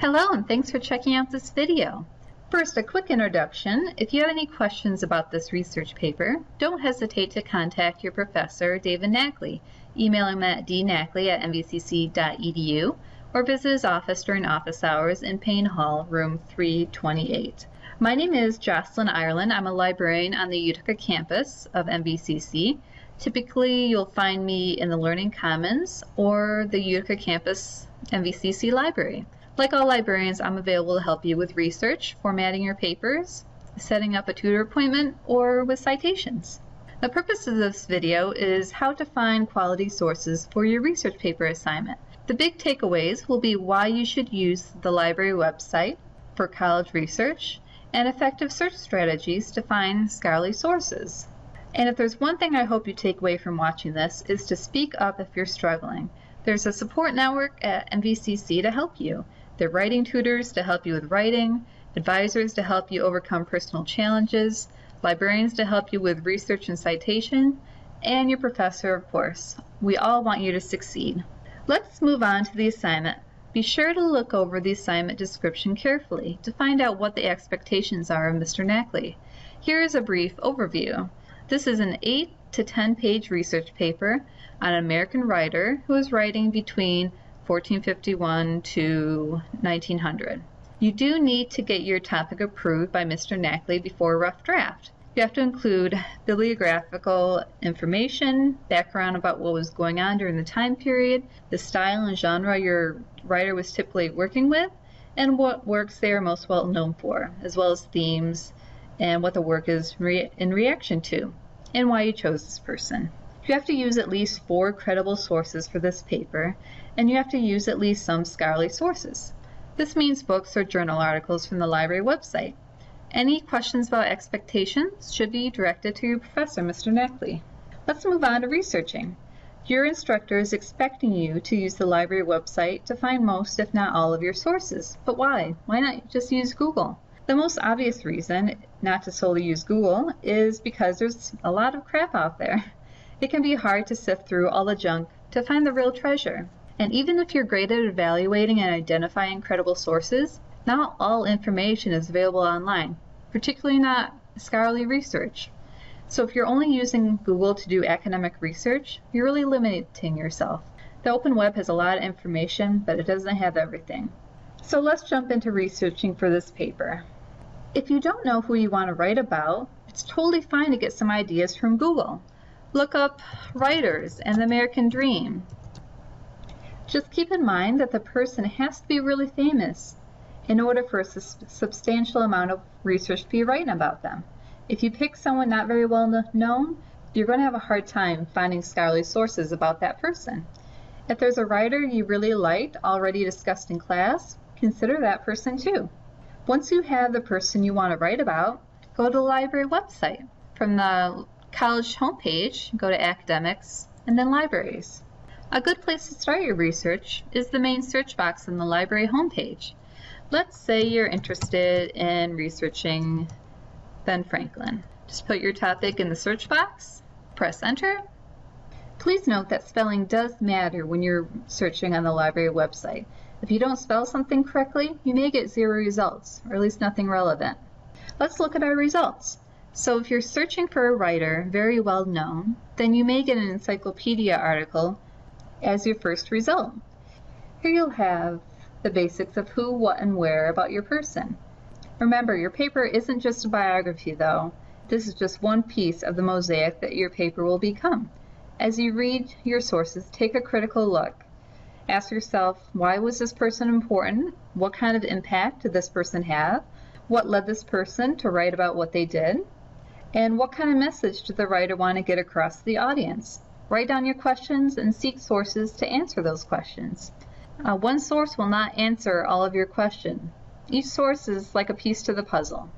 Hello and thanks for checking out this video. First, a quick introduction. If you have any questions about this research paper, don't hesitate to contact your professor, David Nackley. Email him at dknackley at mvcc.edu or visit his office during office hours in Payne Hall, room 328. My name is Jocelyn Ireland. I'm a librarian on the Utica campus of MVCC. Typically, you'll find me in the Learning Commons or the Utica campus MVCC library. Like all librarians, I'm available to help you with research, formatting your papers, setting up a tutor appointment, or with citations. The purpose of this video is how to find quality sources for your research paper assignment. The big takeaways will be why you should use the library website for college research and effective search strategies to find scholarly sources. And if there's one thing I hope you take away from watching this is to speak up if you're struggling. There's a support network at MVCC to help you. There are writing tutors to help you with writing, advisors to help you overcome personal challenges, librarians to help you with research and citation, and your professor, of course. We all want you to succeed. Let's move on to the assignment. Be sure to look over the assignment description carefully to find out what the expectations are of Mr. Nackley. Here is a brief overview. This is an 8 to 10 page research paper on an American writer who is writing between 1451 to 1900. You do need to get your topic approved by Mr. Nackley before a rough draft. You have to include bibliographical information, background about what was going on during the time period, the style and genre your writer was typically working with, and what works they are most well known for, as well as themes and what the work is re in reaction to, and why you chose this person. You have to use at least four credible sources for this paper, and you have to use at least some scholarly sources. This means books or journal articles from the library website. Any questions about expectations should be directed to your professor, Mr. Nackley. Let's move on to researching. Your instructor is expecting you to use the library website to find most, if not all, of your sources. But why? Why not just use Google? The most obvious reason not to solely use Google is because there's a lot of crap out there. It can be hard to sift through all the junk to find the real treasure. And even if you're great at evaluating and identifying credible sources, not all information is available online, particularly not scholarly research. So if you're only using Google to do academic research, you're really limiting yourself. The open web has a lot of information, but it doesn't have everything. So let's jump into researching for this paper. If you don't know who you want to write about, it's totally fine to get some ideas from Google. Look up writers and the American Dream. Just keep in mind that the person has to be really famous in order for a substantial amount of research to be written about them. If you pick someone not very well known, you're going to have a hard time finding scholarly sources about that person. If there's a writer you really liked already discussed in class, consider that person too. Once you have the person you want to write about, go to the library website. From the college homepage, go to academics, and then libraries. A good place to start your research is the main search box on the library homepage. Let's say you're interested in researching Ben Franklin. Just put your topic in the search box, press enter. Please note that spelling does matter when you're searching on the library website. If you don't spell something correctly, you may get zero results, or at least nothing relevant. Let's look at our results. So if you're searching for a writer very well known, then you may get an encyclopedia article as your first result. Here you'll have the basics of who, what, and where about your person. Remember, your paper isn't just a biography though. This is just one piece of the mosaic that your paper will become. As you read your sources, take a critical look. Ask yourself, why was this person important? What kind of impact did this person have? What led this person to write about what they did? And what kind of message did the writer want to get across to the audience? Write down your questions and seek sources to answer those questions. Uh, one source will not answer all of your questions. Each source is like a piece to the puzzle.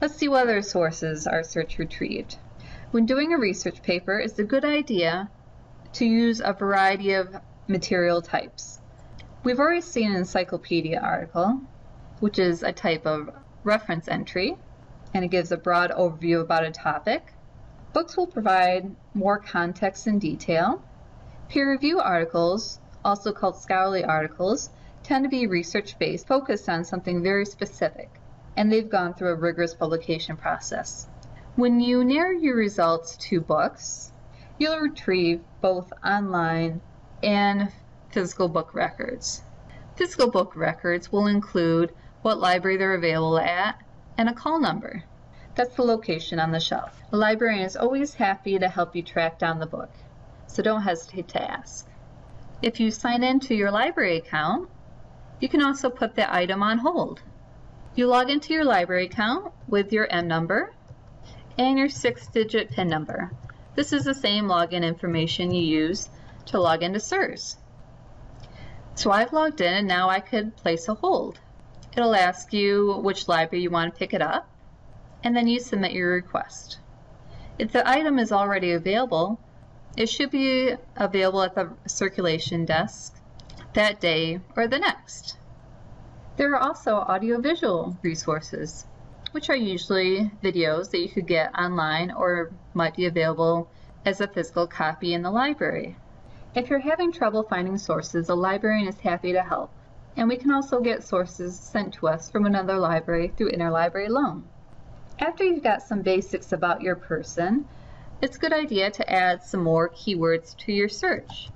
Let's see what other sources our search retrieved. When doing a research paper, it's a good idea to use a variety of material types. We've already seen an encyclopedia article, which is a type of reference entry and it gives a broad overview about a topic. Books will provide more context and detail. Peer review articles, also called scholarly articles, tend to be research-based, focused on something very specific, and they've gone through a rigorous publication process. When you narrow your results to books, you'll retrieve both online and physical book records. Physical book records will include what library they're available at and a call number. That's the location on the shelf. A librarian is always happy to help you track down the book, so don't hesitate to ask. If you sign in to your library account, you can also put the item on hold. You log into your library account with your M number and your six-digit PIN number. This is the same login information you use to log into SIRS. So I've logged in and now I could place a hold. It'll ask you which library you want to pick it up and then you submit your request. If the item is already available, it should be available at the circulation desk that day or the next. There are also audiovisual resources, which are usually videos that you could get online or might be available as a physical copy in the library. If you're having trouble finding sources, a librarian is happy to help, and we can also get sources sent to us from another library through interlibrary loan. After you've got some basics about your person, it's a good idea to add some more keywords to your search.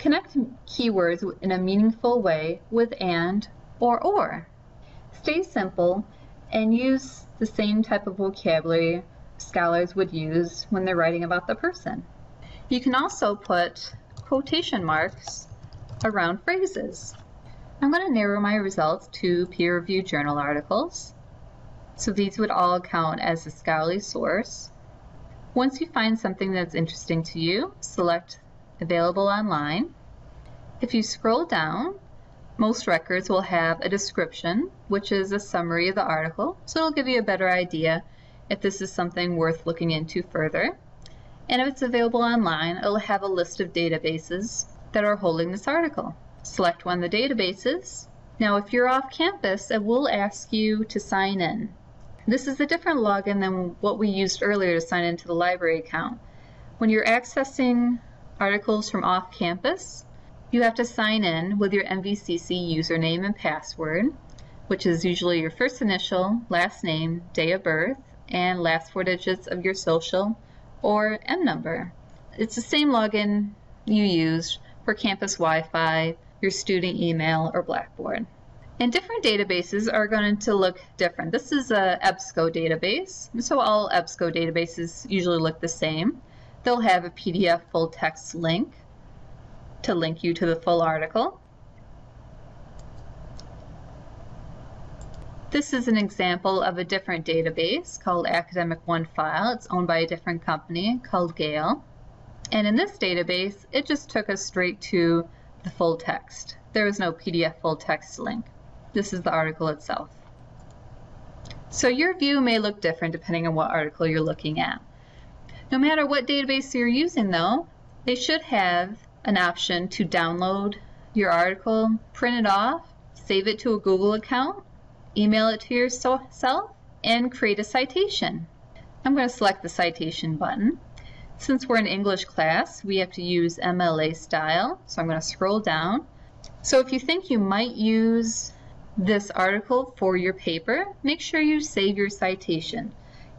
Connect keywords in a meaningful way with and or or. Stay simple and use the same type of vocabulary scholars would use when they're writing about the person. You can also put quotation marks around phrases. I'm going to narrow my results to peer-reviewed journal articles. So these would all count as a scholarly source. Once you find something that's interesting to you, select Available Online. If you scroll down, most records will have a description, which is a summary of the article, so it'll give you a better idea if this is something worth looking into further. And if it's available online, it'll have a list of databases that are holding this article. Select one of the databases. Now, if you're off campus, it will ask you to sign in. This is a different login than what we used earlier to sign into the library account. When you're accessing articles from off campus, you have to sign in with your MVCC username and password, which is usually your first initial, last name, day of birth, and last four digits of your social or M number. It's the same login you used for campus Wi-Fi, your student email, or Blackboard. And different databases are going to look different. This is a EBSCO database, so all EBSCO databases usually look the same. They'll have a PDF full text link to link you to the full article. This is an example of a different database called Academic OneFile. It's owned by a different company called Gale. And in this database, it just took us straight to the full text. There was no PDF full text link. This is the article itself. So your view may look different depending on what article you're looking at. No matter what database you're using though, they should have an option to download your article, print it off, save it to a Google account, email it to yourself, and create a citation. I'm going to select the citation button. Since we're in English class, we have to use MLA style, so I'm going to scroll down. So if you think you might use this article for your paper, make sure you save your citation.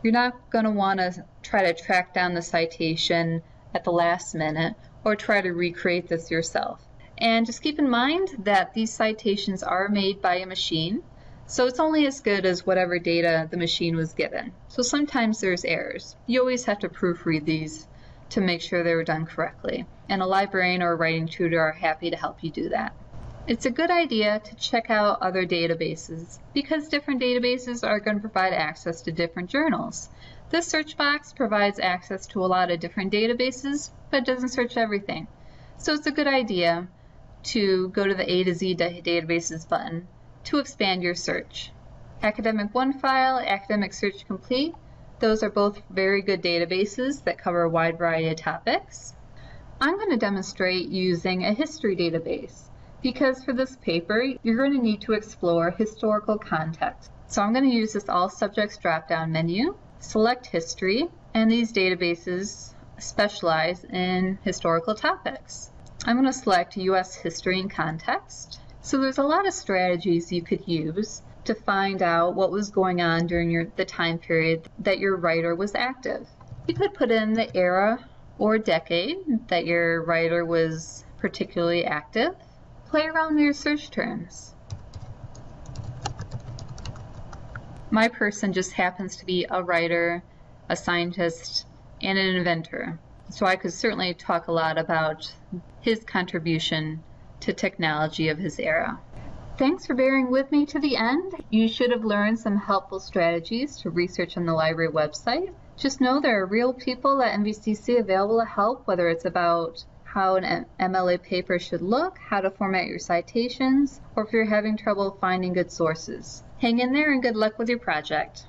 You're not going to want to try to track down the citation at the last minute or try to recreate this yourself. And just keep in mind that these citations are made by a machine, so it's only as good as whatever data the machine was given. So sometimes there's errors. You always have to proofread these to make sure they were done correctly. And a librarian or a writing tutor are happy to help you do that. It's a good idea to check out other databases because different databases are going to provide access to different journals. This search box provides access to a lot of different databases, but doesn't search everything. So it's a good idea to go to the A to Z databases button to expand your search. Academic OneFile, Academic Search Complete, those are both very good databases that cover a wide variety of topics. I'm going to demonstrate using a history database because for this paper, you're going to need to explore historical context. So I'm going to use this All Subjects drop-down menu, select History, and these databases specialize in historical topics. I'm going to select U.S. History and Context, So there's a lot of strategies you could use to find out what was going on during your, the time period that your writer was active. You could put in the era or decade that your writer was particularly active. Play around with your search terms. My person just happens to be a writer, a scientist, and an inventor. So I could certainly talk a lot about his contribution to technology of his era. Thanks for bearing with me to the end. You should have learned some helpful strategies to research on the library website. Just know there are real people at MVCC available to help, whether it's about how an MLA paper should look, how to format your citations, or if you're having trouble finding good sources. Hang in there and good luck with your project.